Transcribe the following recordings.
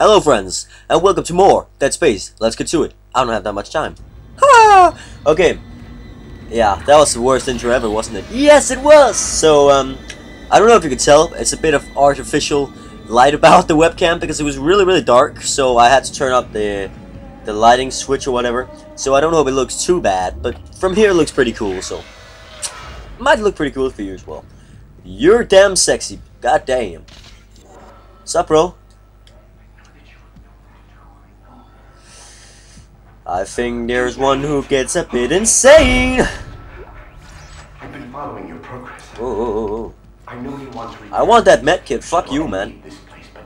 Hello friends, and welcome to more Dead Space. Let's get to it. I don't have that much time. Okay. Yeah, that was the worst intro ever, wasn't it? Yes, it was! So, um, I don't know if you could tell, it's a bit of artificial light about the webcam because it was really, really dark, so I had to turn up the the lighting switch or whatever. So I don't know if it looks too bad, but from here it looks pretty cool, so might look pretty cool for you as well. You're damn sexy. God damn. Sup, bro? I think there's one who gets a bit insane. I've been following your progress. Oh, oh, oh. I know you want to. I want that med kit. Fuck you, man. This place, but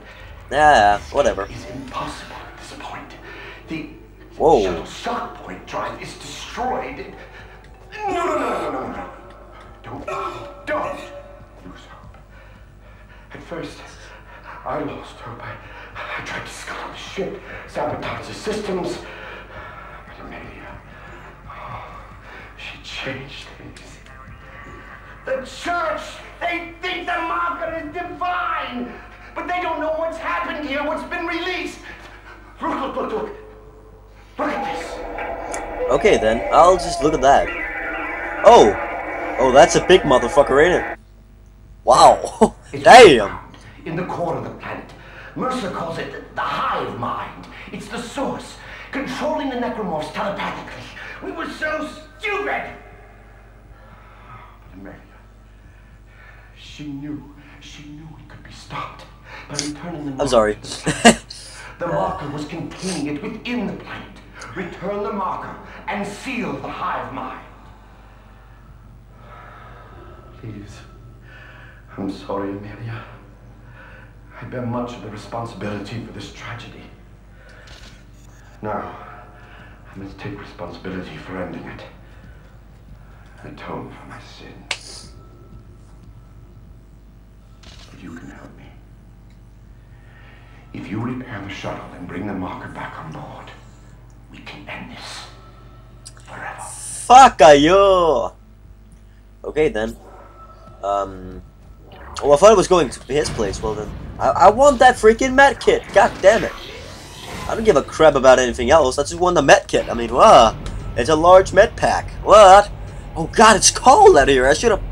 Yeah, whatever. it's impossible at this point. The Whoa. shuttle shock point drive is destroyed. No, no, no, no, no, no. Don't, don't lose hope. At first, I lost hope. I, I tried to scuttle the ship, sabotage the systems. She changed things. The church, they think the marker is divine, but they don't know what's happened here, what's been released. Look, look, look, look. Look at this. Okay then, I'll just look at that. Oh, oh, that's a big motherfucker, ain't it? Wow, damn. In the core of the planet. Mercer calls it the, the hive mind. It's the source, controlling the necromorphs telepathically. We were so stupid. But Amelia, she knew, she knew it could be stopped by returning the I'm marker sorry. the marker was containing it within the plant. Return the marker and seal the hive mind. Please. I'm sorry, Amelia. I bear much of the responsibility for this tragedy. Now, I must take responsibility for ending it. Atone for my sins. But you can help me. If you repair the shuttle and bring the marker back on board, we can end this. Forever. Fuck you. Okay then. Um. Well, I thought I was going to his place. Well then, I, I want that freaking med kit. God damn it. I don't give a crap about anything else. I just want the med kit. I mean, wow. It's a large med pack. What? Oh god, it's cold out here. I should have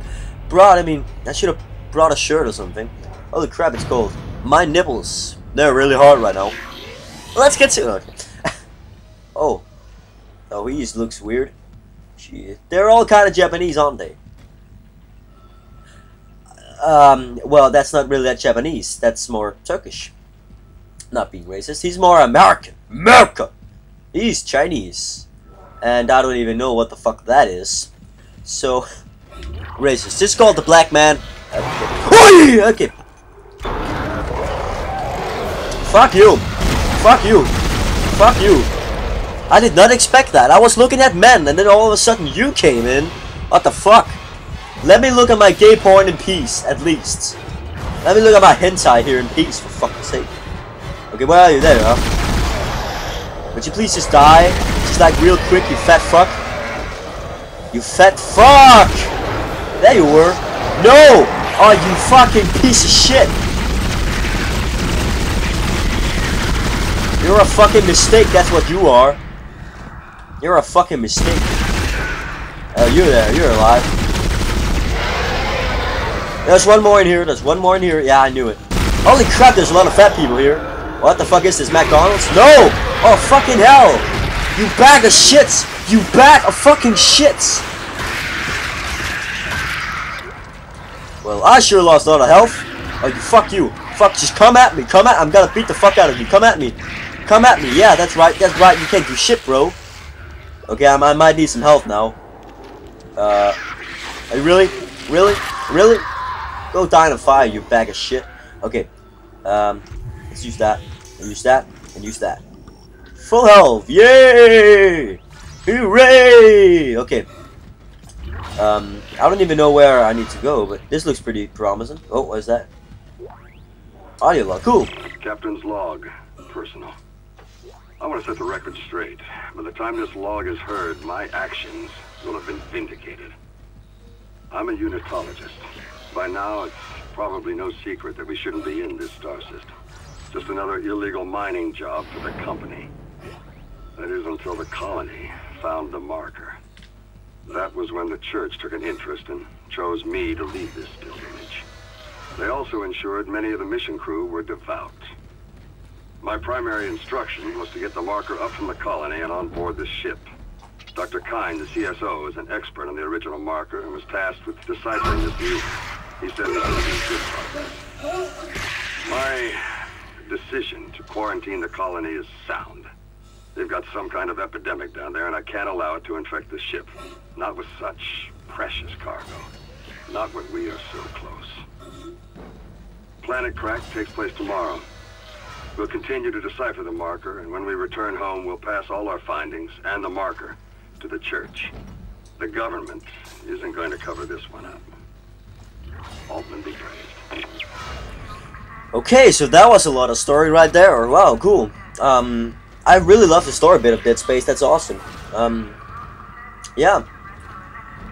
brought. I mean, I should have brought a shirt or something. Holy crap, it's cold. My nipples. They're really hard right now. Let's get to it. oh. Oh, he just looks weird. Shit. They're all kind of Japanese, aren't they? Um, well, that's not really that Japanese. That's more Turkish. Not being racist. He's more American. America! He's Chinese. And I don't even know what the fuck that is. So, racist. Just called the black man. Okay. okay. Fuck you. Fuck you. Fuck you. I did not expect that. I was looking at men, and then all of a sudden you came in. What the fuck? Let me look at my gay porn in peace, at least. Let me look at my hentai here in peace, for fuck's sake. Okay, where are you? There you are. Would you please just die? Just like real quick, you fat fuck. You fat fuck! There you were. No! Oh, you fucking piece of shit! You're a fucking mistake, that's what you are. You're a fucking mistake. Oh, you're there. You're alive. There's one more in here. There's one more in here. Yeah, I knew it. Holy crap, there's a lot of fat people here. What the fuck is this, McDonald's? No! Oh, fucking hell! You bag of shits! You bag of fucking shits! Well, I sure lost a lot of health. Oh, you fuck you. Fuck, just come at me. Come at I'm gonna beat the fuck out of you. Come at me. Come at me. Yeah, that's right. That's right. You can't do shit, bro. Okay, I, I might need some health now. Uh, really? Really? Really? Go die in a fire, you bag of shit. Okay, um, let's use that, and use that, and use that. Full health! Yay! Hooray! Okay. Um, I don't even know where I need to go, but this looks pretty promising. Oh, what is that? Audio log. Cool. Captain's log. Personal. I want to set the record straight. By the time this log is heard, my actions will have been vindicated. I'm a unitologist. By now, it's probably no secret that we shouldn't be in this star system. Just another illegal mining job for the company. That is until the colony found the marker. That was when the church took an interest and chose me to lead this pilgrimage. They also ensured many of the mission crew were devout. My primary instruction was to get the marker up from the colony and on board the ship. Dr. Kyne, the CSO, is an expert on the original marker and was tasked with deciphering this new. He said this would be good progress. My decision to quarantine the colony is sound. They've got some kind of epidemic down there, and I can't allow it to infect the ship. Not with such precious cargo. Not when we are so close. Planet Crack takes place tomorrow. We'll continue to decipher the marker, and when we return home, we'll pass all our findings and the marker to the church. The government isn't going to cover this one up. Altman be praised. Okay, so that was a lot of story right there. Wow, cool. Um, I really love the story bit of Dead Space. That's awesome. Um, yeah.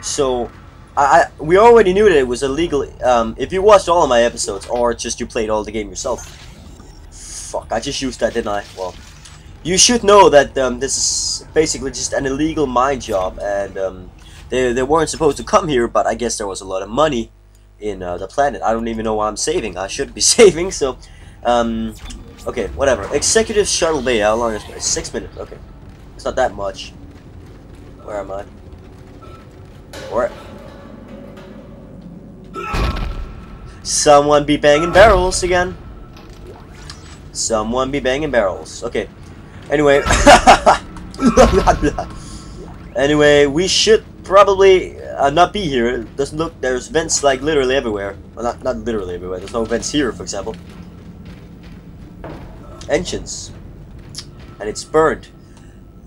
So, I, I we already knew that it was illegal. Um, if you watched all of my episodes, or just you played all the game yourself. Fuck, I just used that, didn't I? Well, you should know that um, this is basically just an illegal mine job, and um, they they weren't supposed to come here, but I guess there was a lot of money in uh, the planet. I don't even know why I'm saving. I should be saving. So, um, okay, whatever. Executive shuttle bay. How long is it? Six minutes. Okay, it's not that much. Where am I? Where? Someone be banging barrels again. Someone be banging barrels. Okay. Anyway. anyway, we should probably uh, not be here. It doesn't look. There's vents like literally everywhere. Well, not not literally everywhere. There's no vents here, for example. Engines, and it's burned.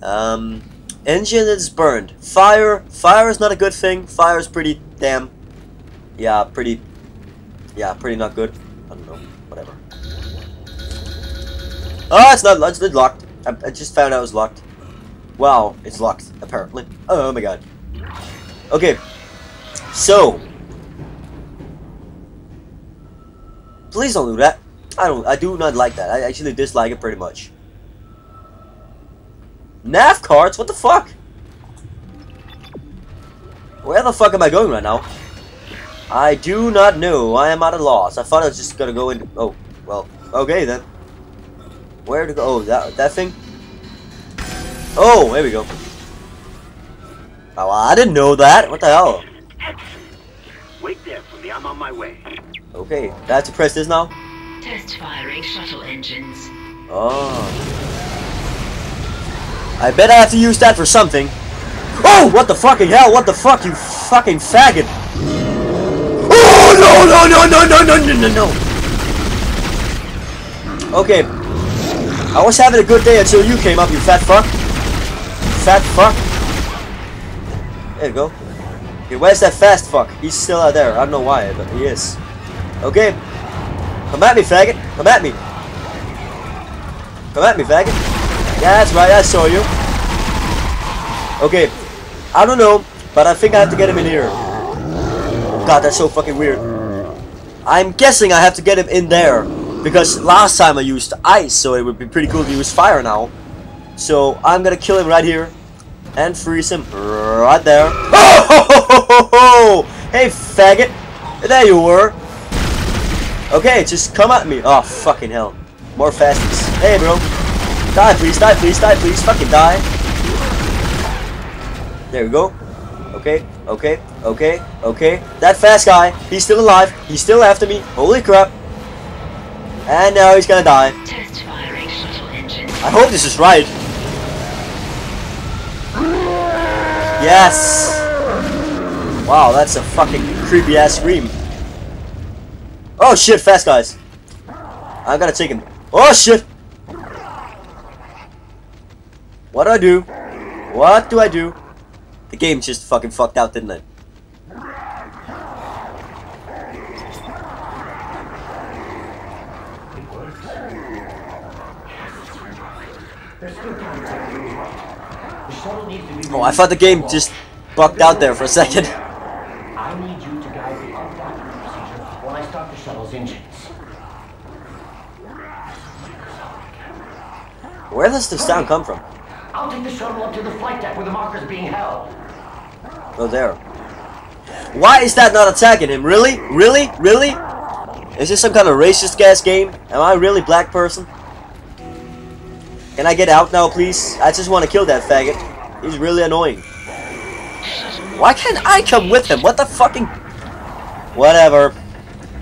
Um, engine is burned. Fire. Fire is not a good thing. Fire is pretty damn. Yeah, pretty. Yeah, pretty not good. I don't know. Whatever. Oh, it's not. It's locked. I, I just found out it was locked. Wow, it's locked apparently. Oh my god. Okay, so please don't do that. I don't. I do not like that. I actually dislike it pretty much. Nav cards? What the fuck? Where the fuck am I going right now? I do not know. I am at a loss. I thought I was just gonna go in. Oh, well, okay then. Where to go? Oh, that that thing. Oh, there we go. Oh, I didn't know that. What the hell? Wait there for me. I'm on my way. Okay, I have to press this now? Test firing shuttle engines. Oh. I bet I have to use that for something. Oh, what the fucking hell? What the fuck, you fucking faggot? Oh, no, no, no, no, no, no, no, no, no. Okay. I was having a good day until you came up, you fat fuck. Fat fuck. There you go. Okay, where's that fast fuck? He's still out there. I don't know why, but he is. Okay. Come at me, faggot. Come at me. Come at me, faggot. Yeah, that's right. I saw you. Okay. I don't know, but I think I have to get him in here. God, that's so fucking weird. I'm guessing I have to get him in there. Because last time I used ice, so it would be pretty cool to use fire now. So I'm gonna kill him right here. And freeze him right there. Oh! Hey, faggot. There you were. Okay, just come at me. Oh, fucking hell. More fasties. Hey, bro. Die, please, die, please, die, please. Fucking die. There we go. Okay, okay, okay, okay. That fast guy, he's still alive. He's still after me. Holy crap. And now he's gonna die. Test firing shuttle engines. I hope this is right. Yes! Wow, that's a fucking creepy ass scream. Oh shit, fast guys. I gotta take him. Oh shit! What do I do? What do I do? The game just fucking fucked out, didn't it? Oh, I thought the game just bugged out there for a second. I need you to guide the when I start the shuttle's engines. Where does the sound come from? I'll take the shuttle up to the flight deck where the marker's being held. Oh, there. Why is that not attacking him? Really? Really? Really? Is this some kind of racist gas game? Am I a really black person? Can I get out now, please? I just want to kill that faggot. He's really annoying. Why can't I come with him? What the fucking... Whatever.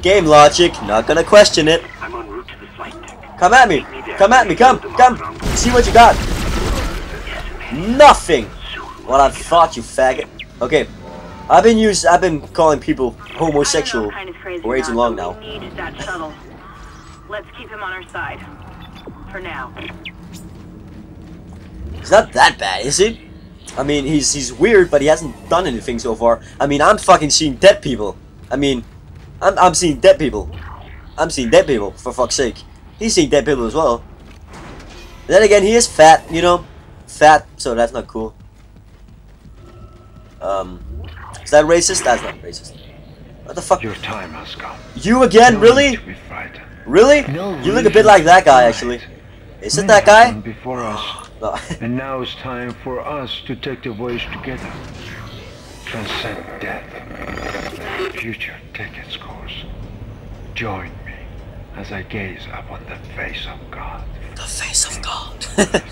Game logic. Not gonna question it. I'm en route to the flight deck. Come at me. Come at me. Come. Come. See what you got. Nothing. What I thought, you faggot. Okay. I've been used. I've been calling people homosexual kind of for way too long now. We need that shuttle. Let's keep him on our side. For now. It's not that bad, is it? I mean, he's he's weird, but he hasn't done anything so far. I mean, I'm fucking seeing dead people. I mean, I'm I'm seeing dead people. I'm seeing dead people for fuck's sake. He's seeing dead people as well. Then again, he is fat, you know, fat, so that's not cool. Um, is that racist? That's not racist. What the fuck? Your time has come. You again? No Really? need to be frightened. Really? No You look a bit like that guy, actually. Is it that guy? Before us, and now it's time for us to take the voyage together. Transcend death. The future take its course. Join me as I gaze upon the face of God. The face of God.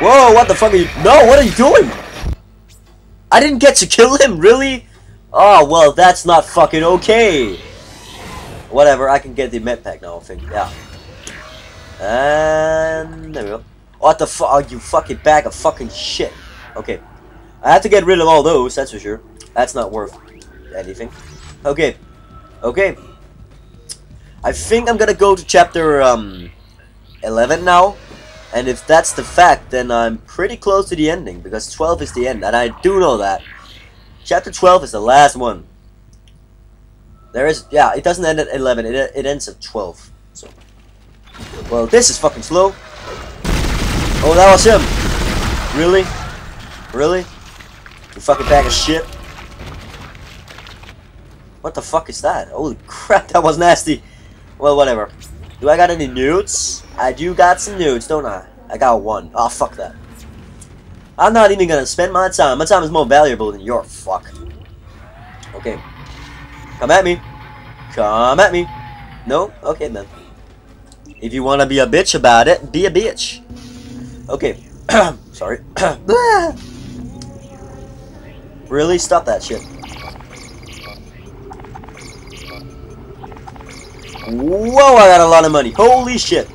Whoa, what the fuck are you- No, what are you doing? I didn't get to kill him, really? Oh, well, that's not fucking okay. Whatever, I can get the med pack now, I think. Yeah. And... There we go. What the fuck? are oh, you fucking bag of fucking shit. Okay. I have to get rid of all those, that's for sure. That's not worth anything. Okay. Okay. I think I'm gonna go to chapter, um... 11 now. And if that's the fact, then I'm pretty close to the ending, because 12 is the end, and I do know that. Chapter 12 is the last one. There is, yeah, it doesn't end at 11, it, it ends at 12. So, well, this is fucking slow. Oh, that was him. Really? Really? You fucking bag of shit. What the fuck is that? Holy crap, that was nasty. Well, whatever. Do I got any nudes? I do got some nudes, don't I? I got one. Oh, fuck that. I'm not even gonna spend my time. My time is more valuable than your fuck. Okay. Come at me. Come at me. No? Okay, then. If you wanna be a bitch about it, be a bitch. Okay. Sorry. really? Stop that shit. Whoa, I got a lot of money. Holy shit.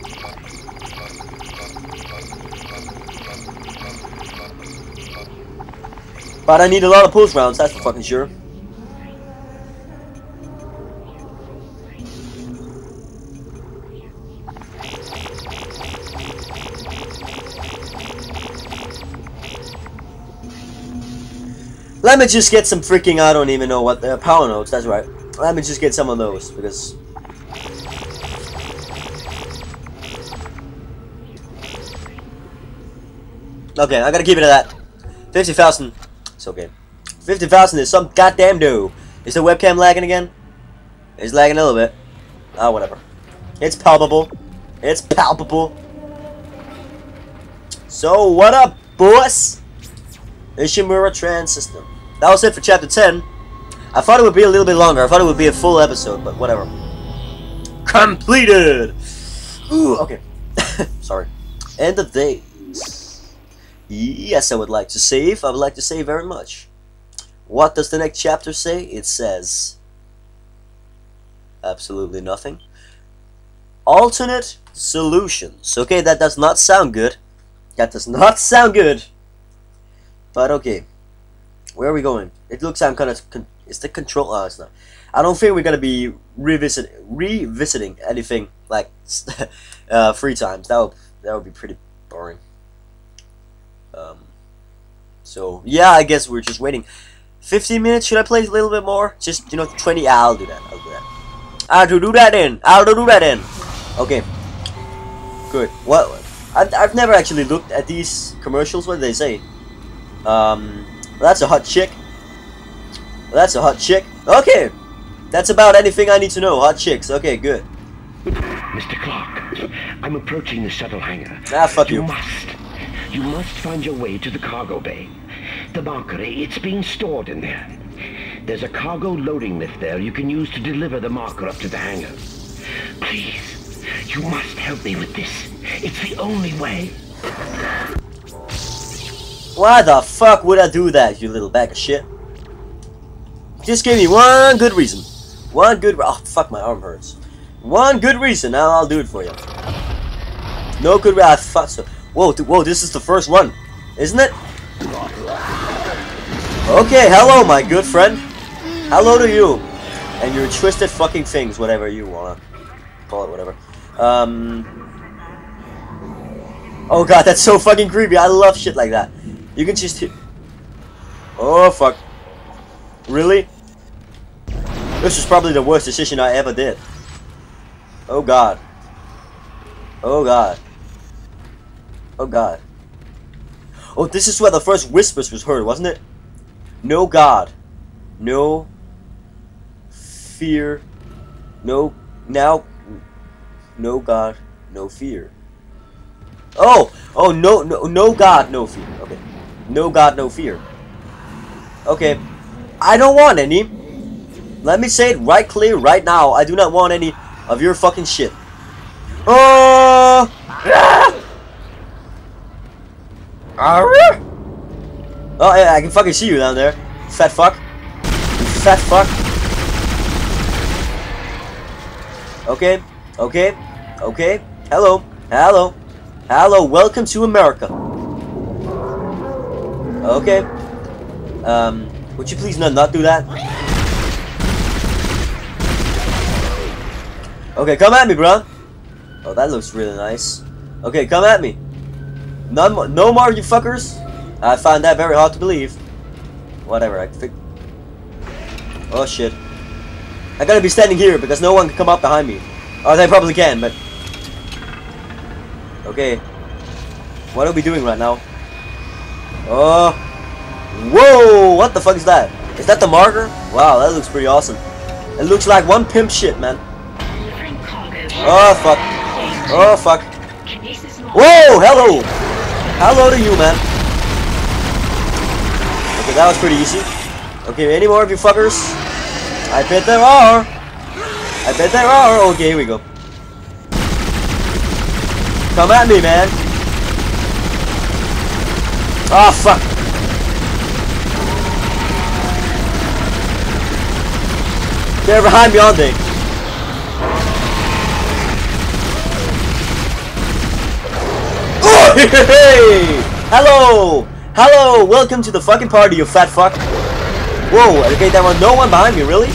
But I need a lot of pulse rounds, that's for fucking sure. Let me just get some freaking, I don't even know what, the power nodes, that's right. Let me just get some of those, because Okay, I gotta keep it at that. 50,000. It's okay. 50,000 is some goddamn dough. Is the webcam lagging again? It's lagging a little bit. Ah, whatever. It's palpable. It's palpable. So, what up, boss? Ishimura Trans System. That was it for chapter 10. I thought it would be a little bit longer. I thought it would be a full episode, but whatever. Completed! Ooh, okay. Sorry. End of days. Yes, I would like to save. I would like to save very much. What does the next chapter say? It says absolutely nothing. Alternate solutions. Okay, that does not sound good. That does not sound good. But okay. Where are we going? It looks like I'm kind of it's the control oh, it's not. I don't think we're gonna be revisit revisiting anything like uh, free times. That would that would be pretty boring. Um, so yeah, I guess we're just waiting. 15 minutes? Should I play a little bit more? Just you know, 20. I'll do that. I'll do that. I'll do that then. I'll do that then. Okay. Good. What? I've, I've never actually looked at these commercials. What do they say? Um, that's a hot chick. That's a hot chick. Okay. That's about anything I need to know. Hot chicks. Okay, good. Mr. Clarke, I'm approaching the shuttle hangar. Ah, fuck you. must. You must find your way to the cargo bay. The marker, it's being stored in there. There's a cargo loading lift there you can use to deliver the marker up to the hangar. Please, you must help me with this. It's the only way. Why the fuck would I do that, you little bag of shit? Just give me one good reason. One good Oh, fuck, my arm hurts. One good reason, now I'll do it for you. No good. Ah, fuck. So, whoa, whoa, this is the first one. Isn't it? Okay, hello, my good friend. Hello to you. And your twisted fucking things, whatever you wanna call it, whatever. Um. Oh god, that's so fucking creepy. I love shit like that. You can just hit. Oh fuck. Really? This was probably the worst decision I ever did. Oh god. Oh god. Oh god. Oh, this is where the first whispers was heard, wasn't it? No god. No fear. No now no god, no fear. Oh, oh no no no god, no fear. No god, no fear. Okay. I don't want any. Let me say it right clear right now. I do not want any of your fucking shit. Oh! Ah! Oh, yeah, I can fucking see you down there. Fat fuck. You fat fuck. Okay, okay, okay. Hello, hello, hello. Welcome to America. Okay. Um, would you please not, not do that? Okay, come at me, bro. Oh, that looks really nice. Okay, come at me. None no more, you fuckers. I find that very hard to believe. Whatever, I think. Oh shit. I gotta be standing here because no one can come up behind me. Oh, they probably can, but. Okay. What are we doing right now? Oh. Whoa! What the fuck is that? Is that the marker? Wow, that looks pretty awesome. It looks like one pimp shit, man. Oh fuck. Oh fuck. Whoa! Hello! Hello to you, man. Okay, that was pretty easy. Okay, any more of you fuckers? I bet there are. I bet there are. Okay, here we go. Come at me, man. Oh, fuck. They're behind me, aren't they? Oh, hey! Hello! Hello! Welcome to the fucking party, you fat fuck! Whoa, okay, that was no one behind me, really?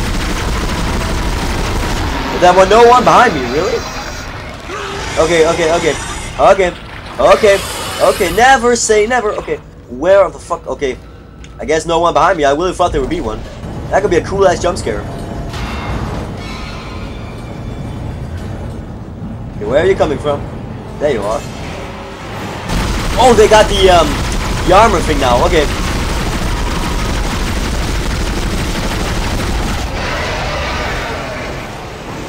That was no one behind me, really? Okay, okay, okay. Okay. Okay. Okay, never say never. Okay. Where are the fuck? Okay. I guess no one behind me. I really thought there would be one. That could be a cool ass jump scare. Okay, where are you coming from? There you are. Oh, they got the um the armor thing now. Okay.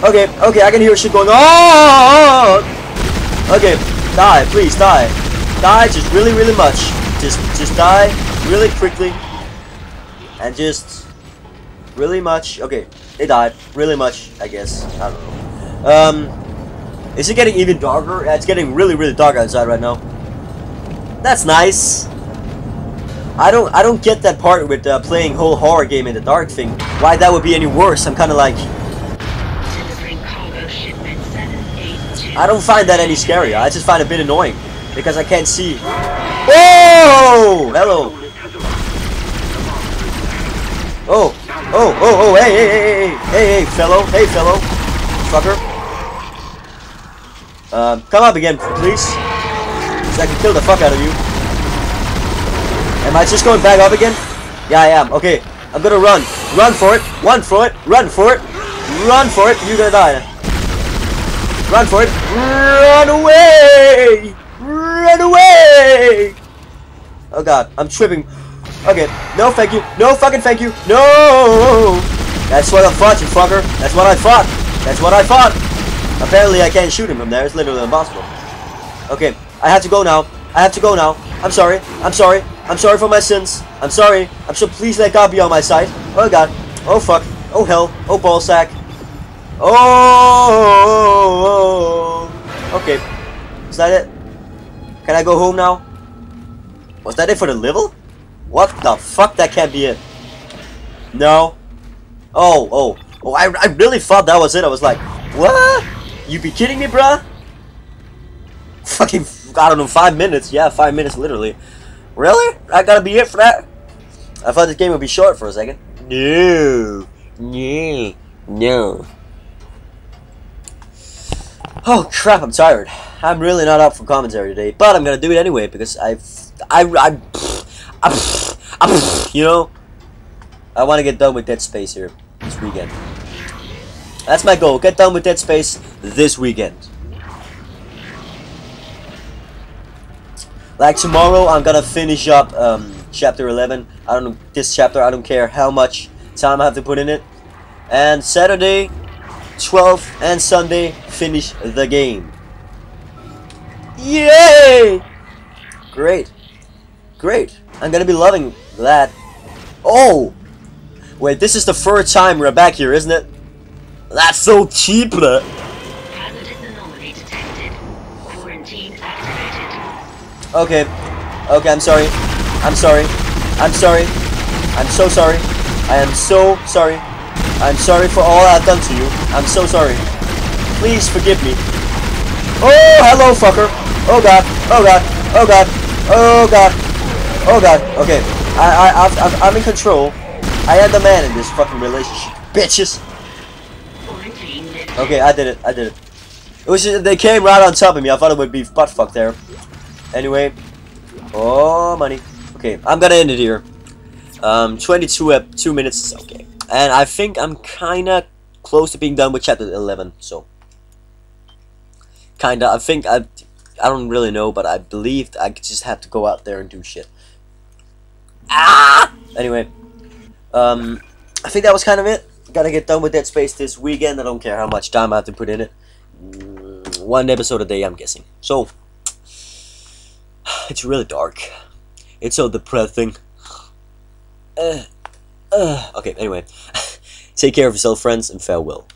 Okay, okay, I can hear shit going on. Okay, die, please die. Die just really, really much. Just just die really quickly. And just really much. Okay, they died. Really much, I guess. I don't know. Um is it getting even darker? It's getting really, really dark outside right now. That's nice. I don't, I don't get that part with uh, playing whole horror game in the dark thing. Why that would be any worse? I'm kind of like, Delivering cargo shipment 782. I don't find that any scarier. I just find it a bit annoying because I can't see. Hello. Oh, oh, oh, oh, hey, hey, hey, hey, hey, hey, fellow, hey, fellow, fucker. Um, come up again, please. So I can kill the fuck out of you. Am I just going back up again? Yeah, I am. Okay, I'm gonna run. Run for it. Run for it. Run for it. Run for it. You're gonna die. Run for it. Run away. Run away. Oh god, I'm tripping. Okay, no thank you. No fucking thank you. No. That's what I thought, you fucker. That's what I thought. That's what I thought. Apparently I can't shoot him from there. It's literally impossible. Okay, I have to go now. I have to go now. I'm sorry. I'm sorry. I'm sorry for my sins. I'm sorry. I'm so please let God be on my side. Oh God. Oh fuck. Oh hell. Oh ballsack. Oh. Okay. Is that it? Can I go home now? Was that it for the level? What the fuck? That can't be it. No. Oh, oh. Oh, I, I really thought that was it. I was like, what? You be kidding me, bruh? Fucking, I don't know, five minutes. Yeah, five minutes, literally. Really? I gotta be it for that? I thought this game would be short for a second. No. No. No. Oh crap, I'm tired. I'm really not up for commentary today, but I'm gonna do it anyway because I've, I, I, I, I, you know, I want to get done with Dead Space here this weekend. That's my goal. Get done with Dead Space this weekend. Like tomorrow, I'm gonna finish up um, chapter 11. I don't know this chapter. I don't care how much time I have to put in it. And Saturday, 12th, and Sunday, finish the game. Yay! Great, great. I'm gonna be loving that. Oh, wait. This is the third time we're back here, isn't it? That's so cheap. Okay. Okay, I'm sorry. I'm sorry. I'm sorry. I'm so sorry. I am so sorry. I'm sorry for all I've done to you. I'm so sorry. Please forgive me. Oh, hello, fucker. Oh god. Oh god. Oh god. Oh god. Oh god. Okay. I I I've, I'm in control. I am the man in this fucking relationship, bitches. Okay, I did it. I did it. It was just, they came right on top of me. I thought it would be butt fuck there. Anyway, oh money. Okay, I'm gonna end it here. Um, 22 ep two minutes is okay, and I think I'm kinda close to being done with chapter 11. So, kinda. I think I, I don't really know, but I believed I just have to go out there and do shit. Ah. Anyway, um, I think that was kind of it. Gotta get done with Dead Space this weekend. I don't care how much time I have to put in it. One episode a day, I'm guessing. So, it's really dark. It's so depressing. Uh, uh, okay, anyway. Take care of yourself, friends, and farewell.